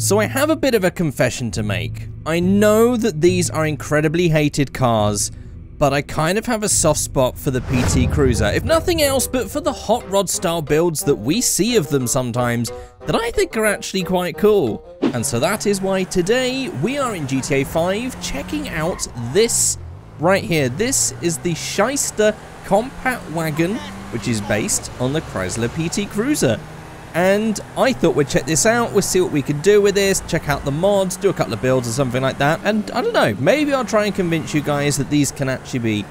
So I have a bit of a confession to make. I know that these are incredibly hated cars, but I kind of have a soft spot for the PT Cruiser, if nothing else but for the hot rod style builds that we see of them sometimes that I think are actually quite cool. And so that is why today we are in GTA 5 checking out this right here. This is the Schyster Compact Wagon, which is based on the Chrysler PT Cruiser. And I thought we'd check this out, we'll see what we can do with this, check out the mods, do a couple of builds or something like that. And I don't know, maybe I'll try and convince you guys that these can actually be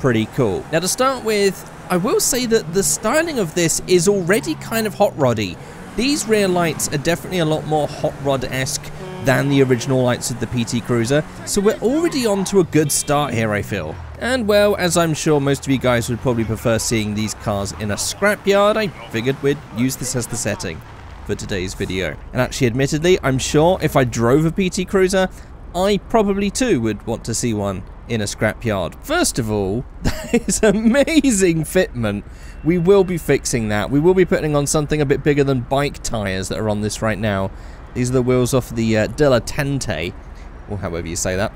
pretty cool. Now to start with, I will say that the styling of this is already kind of hot roddy. These rear lights are definitely a lot more hot rod-esque than the original lights of the PT Cruiser, so we're already on to a good start here I feel. And well, as I'm sure most of you guys would probably prefer seeing these cars in a scrapyard, I figured we'd use this as the setting for today's video. And actually, admittedly, I'm sure if I drove a PT Cruiser, I probably too would want to see one in a scrapyard. First of all, that is amazing fitment. We will be fixing that. We will be putting on something a bit bigger than bike tyres that are on this right now. These are the wheels off the uh, Dilettante, or however you say that.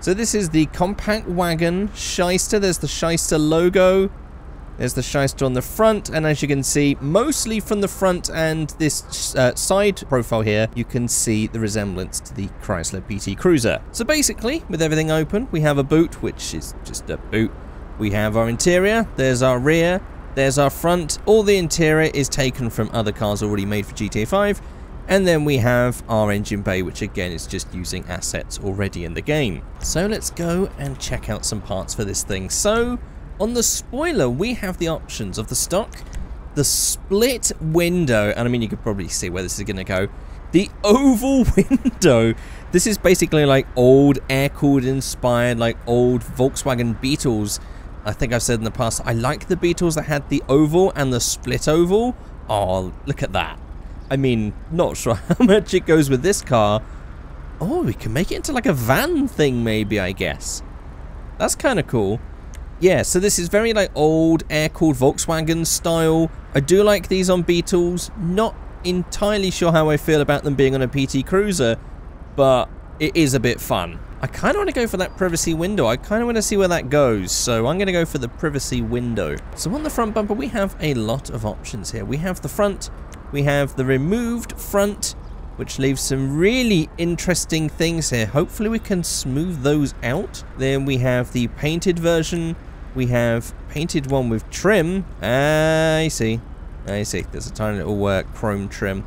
So this is the compact wagon Schyster. There's the Schyster logo. There's the Schyster on the front, and as you can see, mostly from the front and this uh, side profile here, you can see the resemblance to the Chrysler PT Cruiser. So basically, with everything open, we have a boot, which is just a boot. We have our interior, there's our rear, there's our front. All the interior is taken from other cars already made for GTA 5, and then we have our engine bay, which again is just using assets already in the game. So let's go and check out some parts for this thing. So on the spoiler, we have the options of the stock, the split window, and I mean, you could probably see where this is going to go. The oval window. This is basically like old air-cooled inspired, like old Volkswagen Beetles. I think I've said in the past, I like the Beetles that had the oval and the split oval. Oh, look at that. I mean, not sure how much it goes with this car. Oh, we can make it into like a van thing maybe, I guess. That's kind of cool. Yeah, so this is very like old air-cooled Volkswagen style. I do like these on Beetles. Not entirely sure how I feel about them being on a PT Cruiser, but it is a bit fun. I kind of want to go for that privacy window. I kind of want to see where that goes. So I'm going to go for the privacy window. So on the front bumper, we have a lot of options here. We have the front we have the removed front, which leaves some really interesting things here. Hopefully we can smooth those out. Then we have the painted version. We have painted one with trim. I see. I see. There's a tiny little uh, chrome trim.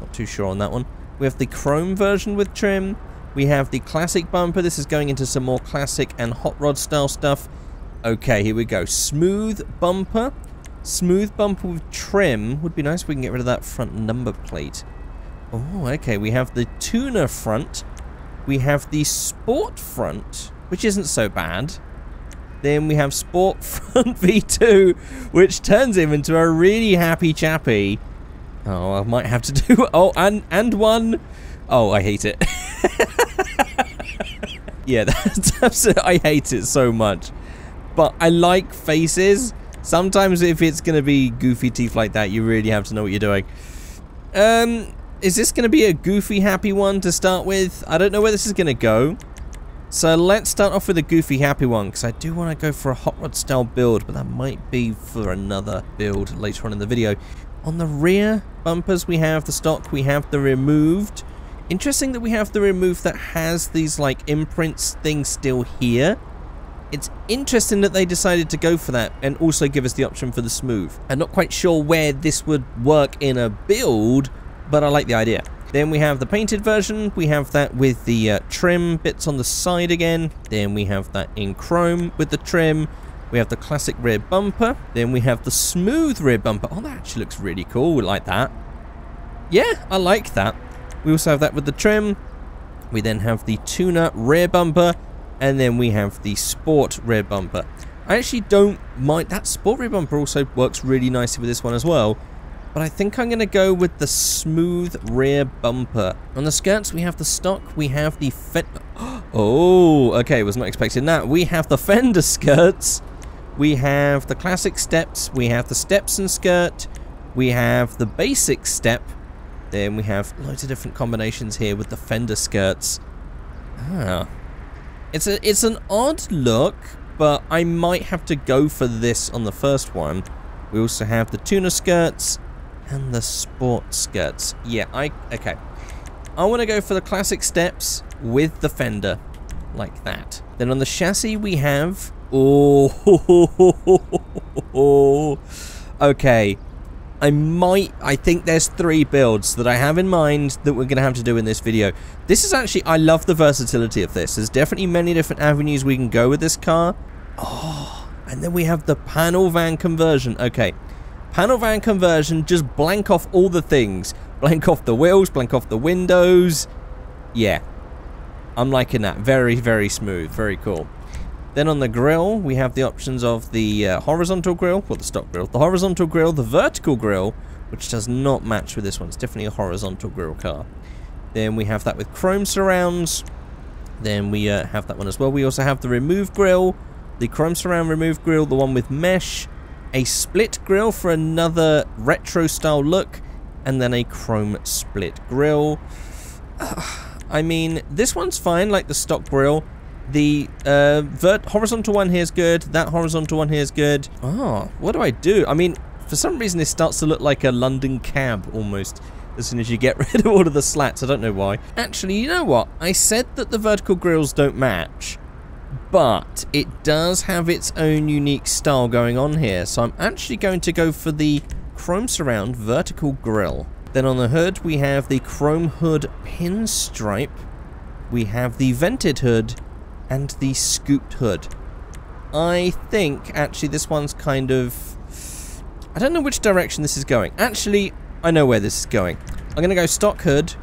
Not too sure on that one. We have the chrome version with trim. We have the classic bumper. This is going into some more classic and hot rod style stuff. Okay, here we go. Smooth bumper. Smooth bumper with trim. Would be nice if we can get rid of that front number plate. Oh, okay. We have the tuner front. We have the sport front, which isn't so bad. Then we have sport front V2, which turns him into a really happy chappy. Oh, I might have to do... Oh, and, and one... Oh, I hate it. yeah, that's absolutely... I hate it so much. But I like faces Sometimes if it's going to be goofy teeth like that, you really have to know what you're doing. Um, is this going to be a goofy happy one to start with? I don't know where this is going to go. So let's start off with a goofy happy one, because I do want to go for a hot rod style build, but that might be for another build later on in the video. On the rear bumpers, we have the stock, we have the removed. Interesting that we have the removed that has these like imprints things still here. It's interesting that they decided to go for that and also give us the option for the smooth. I'm not quite sure where this would work in a build, but I like the idea. Then we have the painted version. We have that with the uh, trim bits on the side again. Then we have that in chrome with the trim. We have the classic rear bumper. Then we have the smooth rear bumper. Oh, that actually looks really cool. We like that. Yeah, I like that. We also have that with the trim. We then have the tuner rear bumper and then we have the sport rear bumper. I actually don't mind, that sport rear bumper also works really nicely with this one as well, but I think I'm going to go with the smooth rear bumper. On the skirts, we have the stock, we have the fender. Oh, okay, was not expecting that. We have the fender skirts, we have the classic steps, we have the steps and skirt, we have the basic step, Then we have loads of different combinations here with the fender skirts. Ah. It's a it's an odd look, but I might have to go for this on the first one. We also have the tuner skirts and the sport skirts. Yeah, I okay. I want to go for the classic steps with the fender like that. Then on the chassis we have oh okay. I might, I think there's three builds that I have in mind that we're going to have to do in this video. This is actually, I love the versatility of this. There's definitely many different avenues we can go with this car. Oh, and then we have the panel van conversion. Okay, panel van conversion, just blank off all the things. Blank off the wheels, blank off the windows. Yeah, I'm liking that. Very, very smooth. Very cool. Then on the grill, we have the options of the uh, horizontal grill, well the stock grill, the horizontal grill, the vertical grill, which does not match with this one. It's definitely a horizontal grill car. Then we have that with chrome surrounds. Then we uh, have that one as well. We also have the remove grill, the chrome surround remove grill, the one with mesh, a split grill for another retro style look, and then a chrome split grill. I mean, this one's fine, like the stock grill. The uh, vert horizontal one here is good. That horizontal one here is good. Oh, what do I do? I mean, for some reason this starts to look like a London cab almost as soon as you get rid of all of the slats. I don't know why. Actually, you know what? I said that the vertical grills don't match, but it does have its own unique style going on here. So I'm actually going to go for the chrome surround vertical grill. Then on the hood, we have the chrome hood pinstripe. We have the vented hood and the scooped hood. I think, actually, this one's kind of... I don't know which direction this is going. Actually, I know where this is going. I'm going to go stock hood.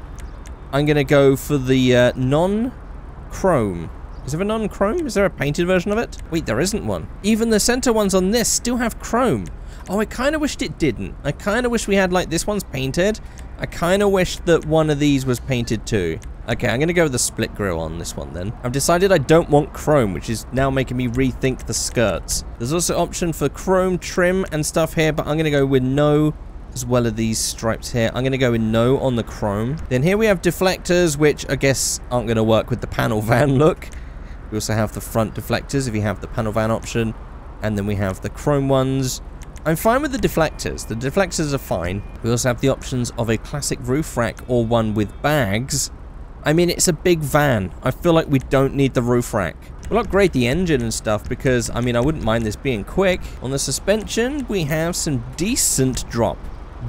I'm going to go for the uh, non-chrome. Is there a non-chrome? Is there a painted version of it? Wait, there isn't one. Even the center ones on this still have chrome. Oh, I kind of wished it didn't. I kind of wish we had, like, this one's painted. I kind of wish that one of these was painted too. Okay, I'm going to go with the split grill on this one then. I've decided I don't want chrome, which is now making me rethink the skirts. There's also option for chrome trim and stuff here, but I'm going to go with no as well as these stripes here. I'm going to go with no on the chrome. Then here we have deflectors, which I guess aren't going to work with the panel van look. We also have the front deflectors if you have the panel van option. And then we have the chrome ones. I'm fine with the deflectors. The deflectors are fine. We also have the options of a classic roof rack or one with bags. I mean, it's a big van. I feel like we don't need the roof rack. We'll upgrade the engine and stuff because, I mean, I wouldn't mind this being quick. On the suspension, we have some decent drop.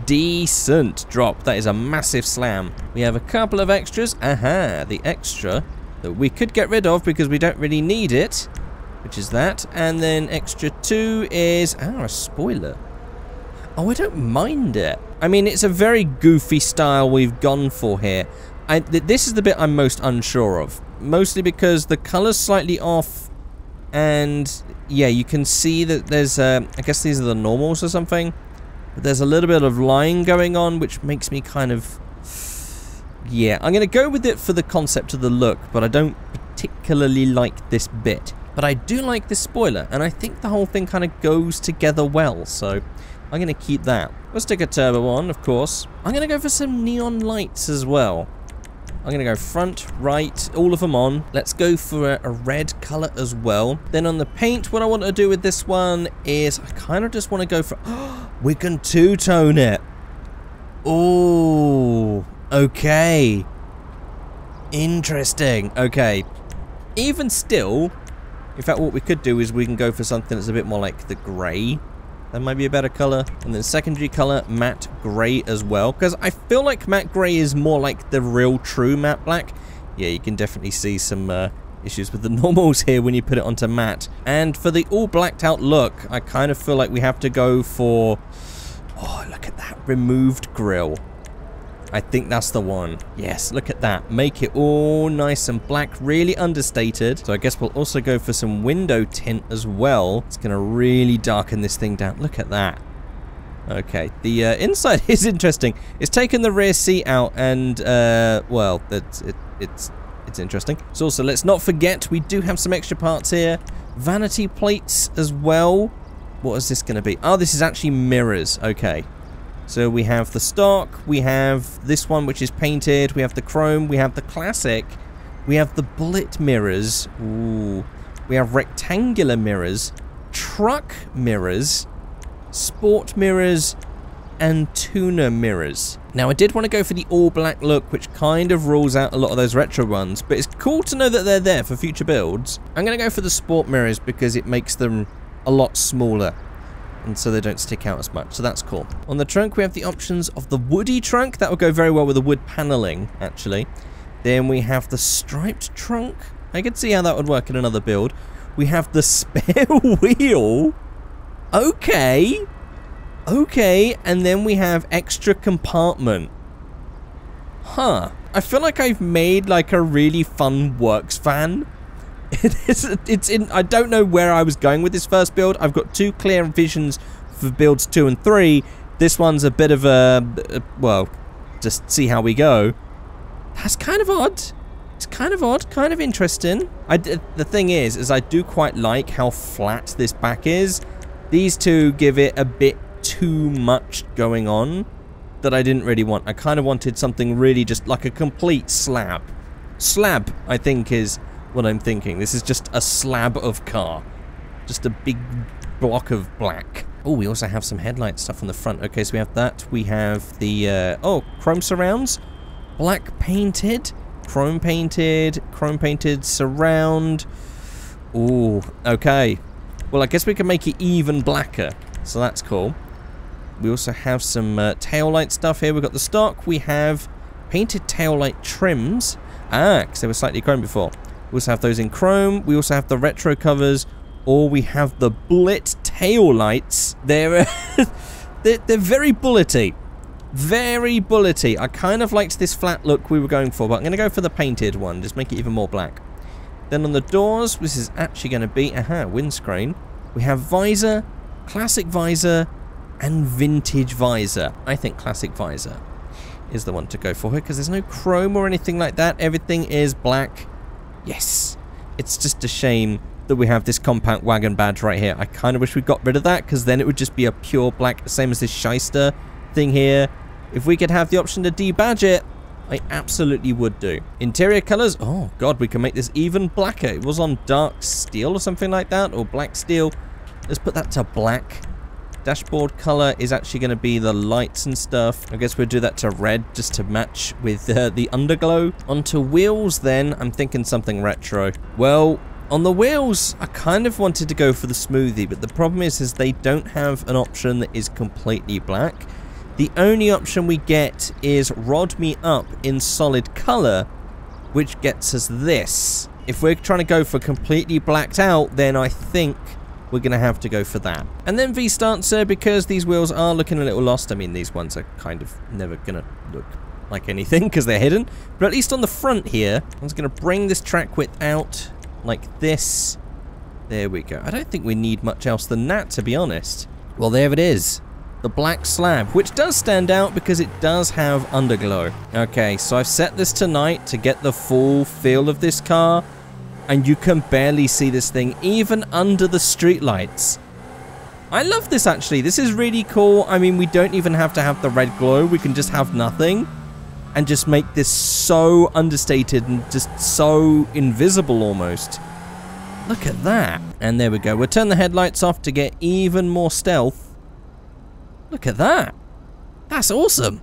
Decent drop. That is a massive slam. We have a couple of extras. Aha, the extra that we could get rid of because we don't really need it, which is that. And then extra two is, ah, a spoiler. Oh, I don't mind it. I mean, it's a very goofy style we've gone for here. I, th this is the bit I'm most unsure of. Mostly because the color's slightly off. And yeah, you can see that there's, uh, I guess these are the normals or something. But there's a little bit of line going on, which makes me kind of... Yeah, I'm going to go with it for the concept of the look, but I don't particularly like this bit. But I do like this spoiler, and I think the whole thing kind of goes together well, so I'm going to keep that. Let's take a turbo on, of course. I'm going to go for some neon lights as well. I'm going to go front, right, all of them on. Let's go for a, a red color as well. Then on the paint, what I want to do with this one is I kind of just want to go for... we can two-tone it. Oh, okay. Interesting. Okay. Even still, in fact, what we could do is we can go for something that's a bit more like the grey. That might be a better color. And then secondary color, matte gray as well. Because I feel like matte gray is more like the real true matte black. Yeah, you can definitely see some uh, issues with the normals here when you put it onto matte. And for the all blacked out look, I kind of feel like we have to go for... Oh, look at that removed grill. I think that's the one. Yes, look at that. Make it all nice and black, really understated. So I guess we'll also go for some window tint as well. It's going to really darken this thing down. Look at that. Okay, the uh, inside is interesting. It's taken the rear seat out and, uh, well, it's, it, it's, it's interesting. So also, let's not forget, we do have some extra parts here. Vanity plates as well. What is this going to be? Oh, this is actually mirrors. Okay. So we have the stock, we have this one which is painted, we have the chrome, we have the classic, we have the bullet mirrors, ooh, we have rectangular mirrors, truck mirrors, sport mirrors, and tuner mirrors. Now I did want to go for the all black look which kind of rules out a lot of those retro ones but it's cool to know that they're there for future builds. I'm going to go for the sport mirrors because it makes them a lot smaller and so they don't stick out as much, so that's cool. On the trunk we have the options of the woody trunk, that will go very well with the wood paneling actually. Then we have the striped trunk, I could see how that would work in another build. We have the spare wheel, okay, okay, and then we have extra compartment. Huh, I feel like I've made like a really fun works van it is, it's in, I don't know where I was going with this first build. I've got two clear visions for builds two and three. This one's a bit of a, well, just see how we go. That's kind of odd. It's kind of odd, kind of interesting. I, the thing is, is I do quite like how flat this back is. These two give it a bit too much going on that I didn't really want. I kind of wanted something really just like a complete slab. Slab, I think, is what I'm thinking. This is just a slab of car. Just a big block of black. Oh, we also have some headlight stuff on the front. Okay, so we have that. We have the, uh, oh, chrome surrounds. Black painted. Chrome painted. Chrome painted surround. Oh, okay. Well, I guess we can make it even blacker. So that's cool. We also have some uh, tail light stuff here. We've got the stock. We have painted tail light trims. Ah, because they were slightly chrome before. We also have those in chrome. We also have the retro covers. Or we have the bullet tail lights. They're, uh, they're, they're very bullety. Very bullety. I kind of liked this flat look we were going for, but I'm going to go for the painted one. Just make it even more black. Then on the doors, this is actually going to be, aha, windscreen. We have visor, classic visor, and vintage visor. I think classic visor is the one to go for here because there's no chrome or anything like that. Everything is black Yes. It's just a shame that we have this compact wagon badge right here. I kind of wish we got rid of that because then it would just be a pure black, same as this Schyster thing here. If we could have the option to debadge it, I absolutely would do. Interior colors, oh god, we can make this even blacker. It was on dark steel or something like that, or black steel. Let's put that to black. Dashboard color is actually going to be the lights and stuff. I guess we'll do that to red just to match with uh, the underglow. Onto wheels then, I'm thinking something retro. Well, on the wheels, I kind of wanted to go for the smoothie, but the problem is, is they don't have an option that is completely black. The only option we get is Rod Me Up in solid color, which gets us this. If we're trying to go for completely blacked out, then I think we're going to have to go for that. And then V-Stancer, uh, because these wheels are looking a little lost. I mean, these ones are kind of never going to look like anything because they're hidden. But at least on the front here, I'm just going to bring this track width out like this. There we go. I don't think we need much else than that, to be honest. Well, there it is. The black slab, which does stand out because it does have underglow. Okay, so I've set this tonight to get the full feel of this car and you can barely see this thing even under the streetlights. I love this actually. This is really cool. I mean, we don't even have to have the red glow. We can just have nothing and just make this so understated and just so invisible almost. Look at that. And there we go. We'll turn the headlights off to get even more stealth. Look at that. That's awesome.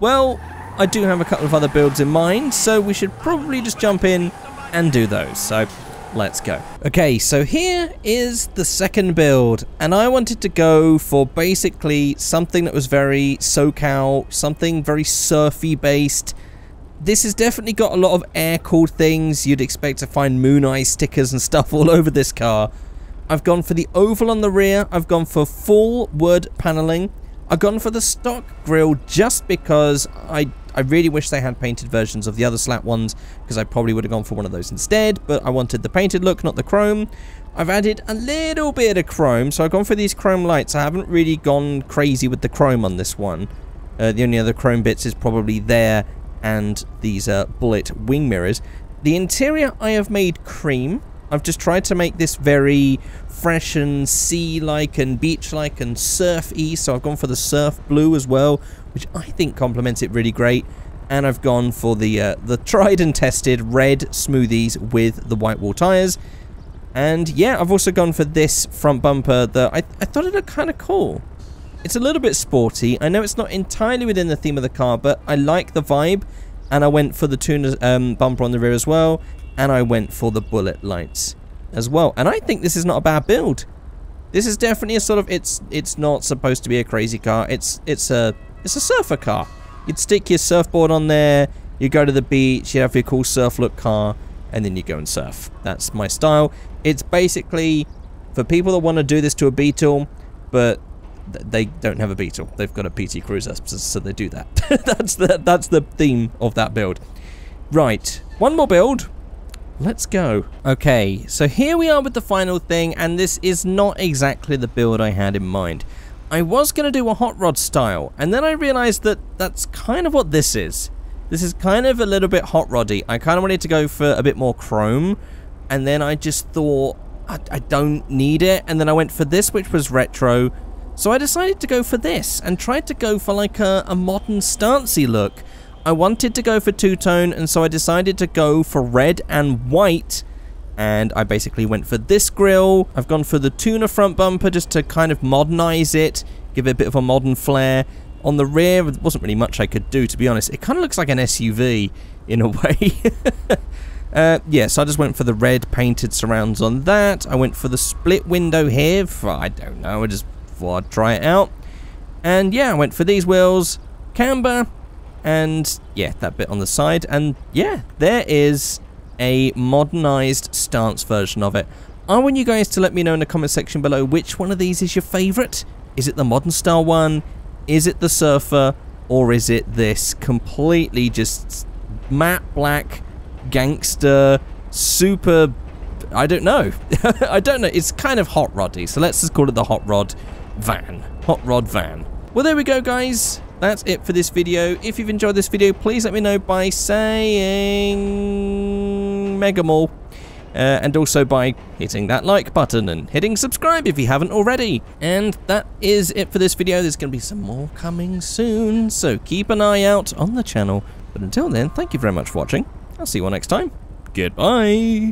Well, I do have a couple of other builds in mind, so we should probably just jump in and do those. So let's go. Okay, so here is the second build, and I wanted to go for basically something that was very SoCal, something very surfy based. This has definitely got a lot of air-cooled things. You'd expect to find Moon Eye stickers and stuff all over this car. I've gone for the oval on the rear. I've gone for full wood paneling. I've gone for the stock grille just because I I really wish they had painted versions of the other slat ones because I probably would have gone for one of those instead, but I wanted the painted look, not the chrome. I've added a little bit of chrome, so I've gone for these chrome lights. I haven't really gone crazy with the chrome on this one. Uh, the only other chrome bits is probably there and these uh, bullet wing mirrors. The interior I have made cream. I've just tried to make this very fresh and sea-like and beach-like and surf-y, so I've gone for the surf blue as well, which I think complements it really great. And I've gone for the uh, the tried and tested red smoothies with the white wall tyres. And yeah, I've also gone for this front bumper that I, I thought it looked kind of cool. It's a little bit sporty. I know it's not entirely within the theme of the car, but I like the vibe. And I went for the tuner um, bumper on the rear as well. And I went for the bullet lights as well. And I think this is not a bad build. This is definitely a sort of it's it's not supposed to be a crazy car. It's it's a it's a surfer car. You'd stick your surfboard on there, you go to the beach, you have your cool surf look car, and then you go and surf. That's my style. It's basically for people that want to do this to a Beetle, but they don't have a Beetle. They've got a PT Cruiser, so they do that. that's the that's the theme of that build. Right, one more build. Let's go. Okay, so here we are with the final thing, and this is not exactly the build I had in mind. I was going to do a hot rod style, and then I realized that that's kind of what this is. This is kind of a little bit hot roddy. I kind of wanted to go for a bit more chrome, and then I just thought, I, I don't need it, and then I went for this, which was retro, so I decided to go for this, and tried to go for like a, a modern stancy look. I wanted to go for two-tone, and so I decided to go for red and white, and I basically went for this grille. I've gone for the tuner front bumper just to kind of modernize it, give it a bit of a modern flair. On the rear, there wasn't really much I could do, to be honest. It kind of looks like an SUV in a way. uh, yeah, so I just went for the red painted surrounds on that. I went for the split window here. For, I don't know, I just thought I'd try it out. And yeah, I went for these wheels, camber, and yeah, that bit on the side. And yeah, there is a modernized stance version of it. I want you guys to let me know in the comment section below which one of these is your favorite. Is it the modern style one? Is it the surfer? Or is it this completely just matte black gangster super I don't know. I don't know. It's kind of hot roddy, so let's just call it the hot rod van. Hot rod van. Well, there we go, guys that's it for this video. If you've enjoyed this video, please let me know by saying Mega Mall. Uh, and also by hitting that like button and hitting subscribe if you haven't already. And that is it for this video. There's going to be some more coming soon, so keep an eye out on the channel. But until then, thank you very much for watching. I'll see you all next time. Goodbye!